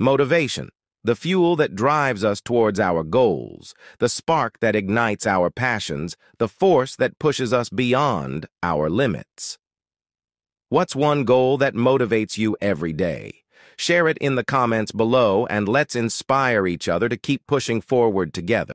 Motivation, the fuel that drives us towards our goals, the spark that ignites our passions, the force that pushes us beyond our limits. What's one goal that motivates you every day? Share it in the comments below and let's inspire each other to keep pushing forward together.